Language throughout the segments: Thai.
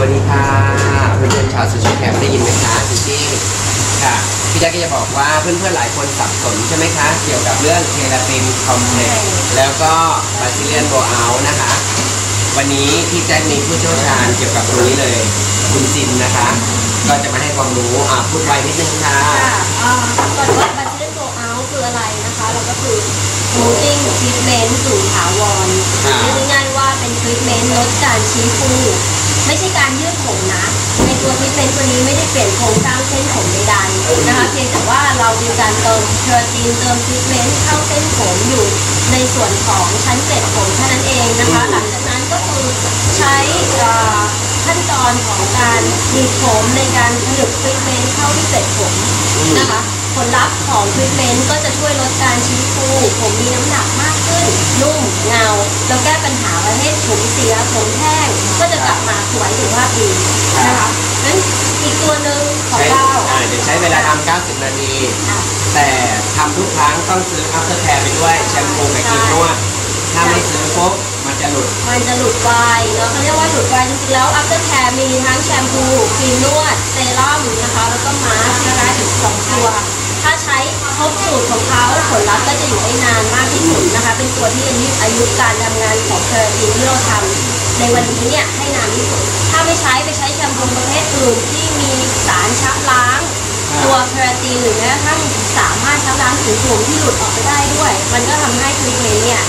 วัสดีค่ะเพื่อนๆชาวโซเชียลแคมได้ยินไหมคะจิจี้ค่ะพี่แจ๊คก็จะบอกว่าเพื่อนๆหลายคนสับสนใช่ไหมคะ เกี่ยวกับเรื่องเคลาตินคอมเพล็กซ์แล้วก็บาซิเลียนโบอัลนะคะ วันนี้พี่แจ๊คมีผู้เชี่ยวชาญเกี่ยวกับตรงนี้เลยคุณจินนะคะ ก็จะมาให้ความรู้อะพูดไวนิดนึงค่ะค่ะเอ่อก่อนว่าบัตเตอร์โกเอาคืออะไรนะคะเราก็คือ smoothing treatment สูตรถาวรครับเรียกง่ายๆว่าเป็น treatment ลดการชี้ฟู ไม่ใช่การยืดผมนะ ในตัว treatment ตัวนี้ไม่ได้เปลี่ยนโครงสร้างเส้นผมใดๆนะคะเพียงแต่ว่าเราเป็นการเติมเคราตินเติม treatment เข้าเส้นผมอยู่ในส่วนของชั้นเกล็ดผมเท่านั้นเองนะคะหลังจากนั้นก็คือใช้ขั้นตอนของการดีดผมในการผลึก treatment เข้าที่เกล็ดผมนะคะผลลัพธ์ของทรีทเมนต์ก็จะช่วยลดการชี้ฟูผมมีน้ำหนักมากขึ้นนุ่มเงาแล้วแก้ปัญหาร ผมเสียผมแห้งก็จะกลับมาสวยสุขภาพดีนะคะนั้นอีกตัวหนึ่งของใช้เราอ่าเดี๋ยวใช้เวลาทำ90 นาทีค่ะแต่ทำทุกครั้งต้องซื้อ after care ไปด้วยแชมพูกับครีมนวดถ้าไม่ซื้อปุ๊บมันจะหลุด มันจะหลุดไวเนาะเขาเรียกว่าหลุดไวจริงๆแล้ว after care มีทั้งแชมพูครีมนวดเซรั่มนะคะแล้วก็มาสก์นะคะถึงสองตัว ถ้าใช้ ครบสูตรของเขาผลลัพธ์ก็จะอยู่ได้นานมากที่สุดนะคะ เป็นตัวที่ยืดอายุการทำงานของเคราตินที่เราทำในวันนี้เนี่ยให้นานที่สุด ถ้าไม่ใช้ไปใช้แชมพูประเภทอื่นที่มีสารชักล้างตัวเคราตินหรือแม้กระทั่งสามารถชักล้างผิวผมที่หลุดออกไปได้ด้วย มันก็ทำให้ทรีทเมนต์เนี่ย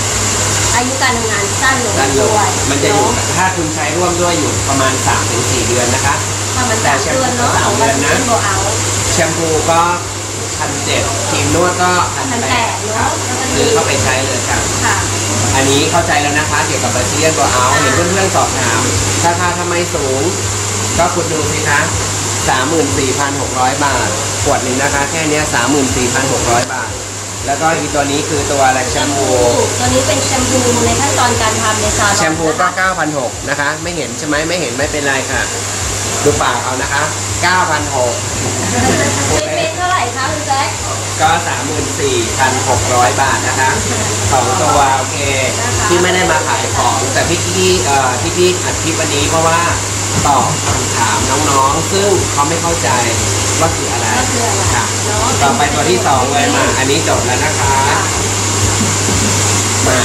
อายุการทำงานสั้นลงด้านลด้งวยมันจะอยู่เนาะถ้าคุณใช้ร่วมด้วยอยู่ประมาณ 3-4 เดือนนะคะประมาณสามเดือนเนาะแต่ของแชบัมตพูเตอร์โบเอาแชมพูก็ พันเจ็ดครีมนวดก็พันพันแปแปดดครับเนาะแล้วก็ดีซื้อเข้าไปใช้เลยครับค่ะอันนี้เข้าใจแล้วนะคะ เกี่ยวกับบาซิเลียนตัวเอาเห็นเพื่อนๆสอบถามราคาทำไมสูง ก็คุณดูสิคะ34,600 บาท ขวดหนึ่งนะคะ แค่เนี้ย34,600 บาท แล้วก็อีกตัวนี้คือตัวอะไรแชแชมมพูพู ตัวนี้เป็นแชมพูในขั้นตอนการทำในซาลอนแชมพูก็นะคะ9,600นะคะ ไม่เห็นใช่ไหมไม่เห็นไม่เป็นไรค่ะ ดูปากเอานะคะ 9,600 ทรีทเมนต์เท่าไหร่คะคุณแจ๊คก็34,600บาทนะคะสองตัวโอเคที่ไม่ได้มาขายของ แต่พี่พี่เอ่อที่พี่อัดคลิปวันนี้เพราะว่าตอบคำถามน้องๆ ซึ่งเขาไม่เข้าใจว่าคืออะไรก็คืออะไรค่ะเนาะต่อไปตัวที่สองเลยมา อันนี้จบแล้วนะคะค่ะมา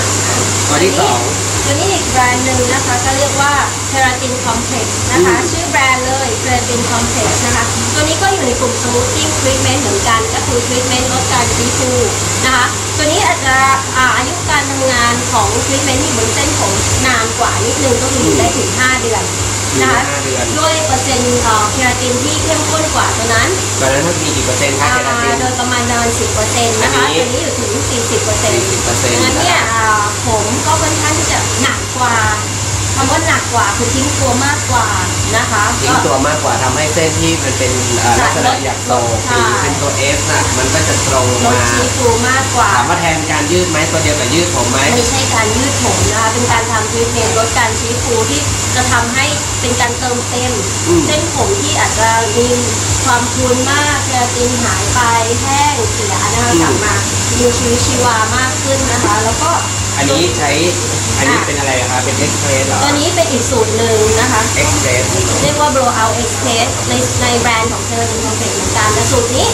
ตัวที่สองตัวนี้อีกแบรนด์หนึ่งนะคะ ก็เรียกว่า Keratin Complex นะคะอืมชื่อแบรนด์เลย Keratin Complex นะคะ ตัวนี้ก็อยู่ในกลุ่ม Smoothing Treatment เหมือนกัน ก็คือ Treatment ลดการชี้ฟูนะคะ ตัวนี้อาจจะอ่าอายุการทำงานของ Treatment ที่บนเส้นผมนานกว่านิดนึงก็คืออยู่ได้ถึง 5 เดือนอยู่นะคะห้าเดือนด้วยเปอร์เซ็นต์เอ่อเคราตินที่เข้มข้นกว่าตัวนั้นตอนนั้นถ้ามีกี่เปอร์เซ็นต์คะอ่าเคราตินโดยประ มาณประมาณ10เปอร์เซ็นต์นะคะอันนี้ตัวนี้อยู่ถึง 40เปอร์เซ็นต์40%ดังนั้นเนี่ยอ่าผมก็ค่อนข้างที่จะหนักกว่าคำว่าหนักกว่าคือทิ้งตัวมากกว่า นะคะทิ้งก็ตัวมากกว่าทำให้เส้นที่มันเป็นเอ่อลักษณะอยากโตใช่คือเป็นตัว S น่ะมันก็จะตรงลดมาชี้ฟูมากกว่าถามว่าแทนการยืดไหมตัวเดียวกับยืดผมไหมไม่ใช่การยืดผมนะคะเป็นการทำทรีทเมนต์ลดการชี้ฟูที่จะทำให้เป็นการเติมเต็มอืมเส้นผมที่อาจจะมีความพรุนมากเคราตินหายไปแห้งเสียนะคะกลับมามีชีวิตชีวามากขึ้นนะคะ แล้วก็อันนี้ใช้อันนี้เป็นอะไรอะคะเป็น Express เหรอตัวนี้เป็นอีกสูตรหนึ่งนะคะ Express เรียกว่า blowout express ในในแบรนด์ของ Keratin Complex เหมือนกันแต่สูตรนี้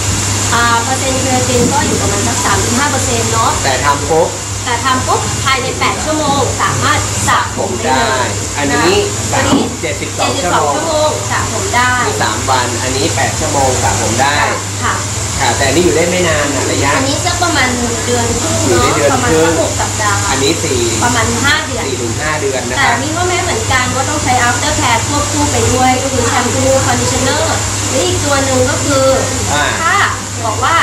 อ่าเปอร์เซ็นต์เคราตินก็อยู่ประมาณสัก3-5เปอร์เซ็นต์เนาะแต่ทำปุ๊บแต่ทำปุ๊บภายใน 8 ชั่วโมง สามารถสระผมได้เลยอันนี้ะตัวนี้72 72 ชั่วโมงสระผมได้คือ3วัน อันนี้ 8 ชั่วโมงสระผมได้ ค่ะ ค่ะแต่อันนี้อยู่ได้ไม่นานอะระยะ อันนี้สักประมาณเดือนครึ่งอยู่เนาะได้เดือนประมาณครึ่สังกหกสัปดาห์อันนี้4ประมาณ5เดือน4ถึง5เดือนนะแต่คะมีข้อแม้เหมือนกันว่าต้องใช้ after care ควบคู่ไปด้วยก็คือแชมพู conditioner หรืออีกตัวหนึ่งก็คืออาถ้าบอกว่า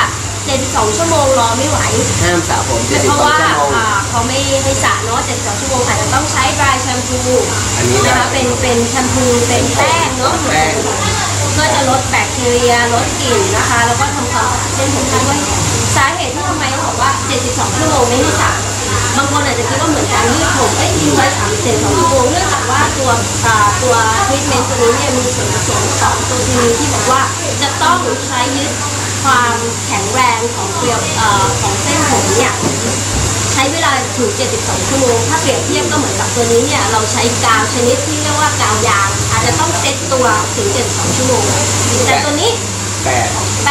72 ชั่วโมงรอไม่ไหว ห้ามสระผมเพราะ72ว่าชั่วโมง อ่าเขาไม่ให้สระเนาะ72 ชั่วโมงอาจจะต้องใช้ dry แชมพูอันนี้นะคะได้เป็นเป็นแชมพูเป็นแป้งเนาะแป้ง เพื่อจะลดแบคทีเรียลดกลิ่นนะคะ แล้วก็ทำความสะอาดเส้นผมด้วยสาเหตุที่ทำไมเขาบอกว่า 72ชั่วโมงไม่ให้สระบางคนอาจจะคิดว่าเหมือนการยืดผมเอ้ยทิ้งไว้3 72ชั่วโมงเนื่องจากว่าตัวตัวทรีทเมนต์ตัวนี้เนี่ยมีส่วนผสมของตัวทีนีที่บอกว่าจะต้องใช้ยึดความแข็งแรงของเกลียวเอ่อของเส้นผมเนี่ยใช้เวลาถึง 72 ชั่วโมง ถ้าเปรียบเทียบก็เหมือนกับตัวนี้เนี่ย เราใช้กาวชนิดที่เรียกว่ากาวยาง อาจจะต้อง ตตัวถึง72ชั่วโมง แต่ตัวนี้แต่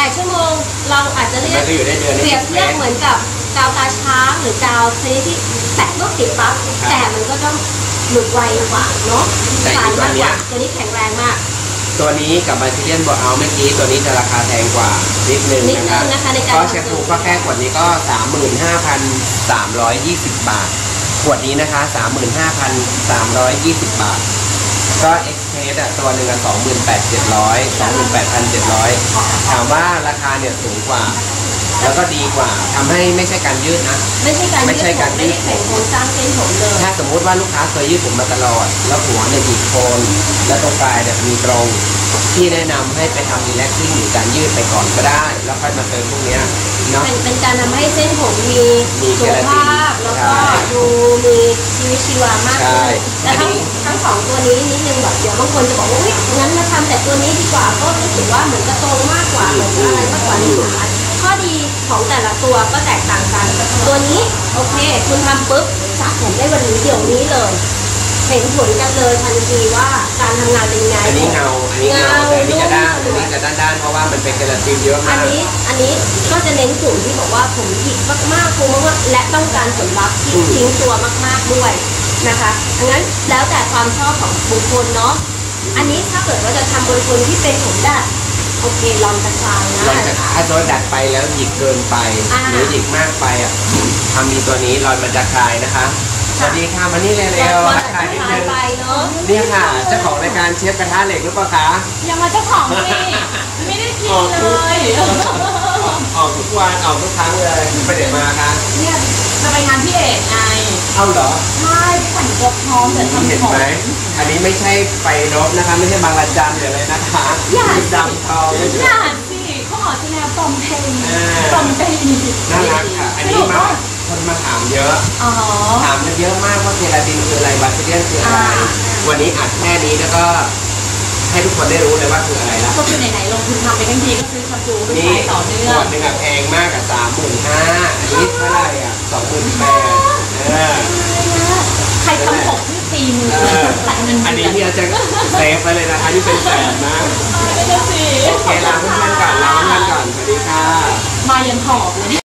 8ชั่วโมงเราอาจจะเรียมักนก็อยู่ได้เดือนเปรียบเทียบเหมือนกับกาวตาช้างหรือกาวชนิดที่แตะปุ๊บติดปั๊บแต่มันก็ต้องหลุดไวกว่าเนาะสายมากกว่าตัวนี้แข็งแรงมาก ตัวนี้กับบาซิเลียนบอเอาเมื่อกี้ตัวนี้จะราคาแพงกว่านิดนึงนิดนึนะงนะคะในครับการก็แชมพูก็แค่ขวดนี้ก็ 35,320 บาท ขวดนี้นะคะ 35,320 บาท ก็เอ็กเพร สอะตัวหนึ่งอะ28,700 28,700ถามว่าราคาเนี่ยสูงกว่า แล้วก็ดีกว่าทำให้ไม่ใช่การยืดนะ ไม่ใช่การไม่ใช่การไม่ได้เป็นโครงสร้างเส้นผมเลย ถ้าสมมุติว่าลูกค้าเคยยืดผมมาตลอด แล้วหัวเนี่ยหยิกโคนแล้วตรงปลายเนี่ยมีตรงที่แนะนำให้ไปทำรีแลกซิ่งหรือการยืดไปก่อนก็ได้ แล้วค่อยมาเติมพวกเนี้ยเนาะ เป็นเป็นการทำให้เส้นผมมีมีสุขภาพเคราตินแล้วก็ใช่ดูมีชีวิตชีวามากใช่ขึ้นแต่ทั้งอันนี้ทั้ง สองตัวนี้นิดนึงแบบเดี๋ยวบางคนจะบอกว่าอุ๊ยงั้นมาทำแต่ตัวนี้ดีกว่าก็รู้สึกว่าเหมือนกระโตรงมากกว่าเหมือนอะไรมากกว่านี่หาข้อดีของแต่ละตัวก็แตกต่างกัน ตัวนี้โอเค คุณทำปุ๊บสระผมได้วันนี้เดี๋ยวนี้เลย เห็นผลกันเลยทันทีว่าการทำงานเป็นยังไง อันนี้เงา อันนี้เงาแต่อันนี้จะด้านอันนี้จะด้านๆเพราะว่ามันเป็นเคราตินเยอะอัมานก นี้อันนี้ก็จะเน้นกลุ่มที่บอกว่าผมหยิกมากๆฟูมากๆและต้องการผลลัพธ์ที่อืมทิ้งตัวมากๆด้วย นะคะดังนั้นแล้วแต่ความชอบของบุคคลเนาะ อันนี้ถ้าเกิดว่าจะทำบนคนที่เป็นผมดัดโอเคลองตะคางนะเราจะถ้าโดนดัดไปแล้วหยิกเกินไป อ่า หรือหยิกมากไปอะทำมีตัวนี้รอยมันจะคลายนะคะ สวัสดีค่ะมานี่เร็แล้ววก็ๆทักจะทายนิดคลานึยงไปเนาะเนี่ยค่ะเจ้าของรายการเชฟกระทะเหล็กหรือเปล่าคะยังมาเจ้าของสิไม่ได้กินเลย ออกทุกวันออกทุกครั้งเลยไปเด็มาคะเนี่ยจะไปงานพี่เอกไง เอาเหรอใช่แต่งตัวพร้อมแต่เห็นทำผมไหมอันนี้ไม่ใช่ไปรบนะคะ ไม่ใช่บางระจันหรืออะไรนะคะอย่าสิดำทองไม่อใช่ย่าสิเขาออกจะแนวตอมเพลงอ่าตอมเพลงน่ารักค่ะ อันนี้มาคนมาถามเยอะอ๋อถามกันเยอะมากว่าเคราตินคืออะไรบาซิเลียนคืออะไรอ่าวันนี้อัดแค่นี้แล้วก็ให้ทุกคนได้รู้เลยว่าคืออะไรละก็คือไหนๆลงทุนทำไปทั้งทีก็ซื้อแชมพูไปนี่ใช้ต่อเนื่ขอวงดหนึ่งอะแพงมากอะสามหมื่นห้าอันนี้เท่าไหร่อะสองหมื่นแปดเออ ใครทำผมที่ตีมือเออแต่เงินอันนี้ที่เราจะเซฟไปเลยนะคะที่เป็นแสนนะไม่ได้สิโอเคลาเพื่อนๆก่อนลาเพื่อนๆก่อนสวัสดีค่ะมายันหอบเลย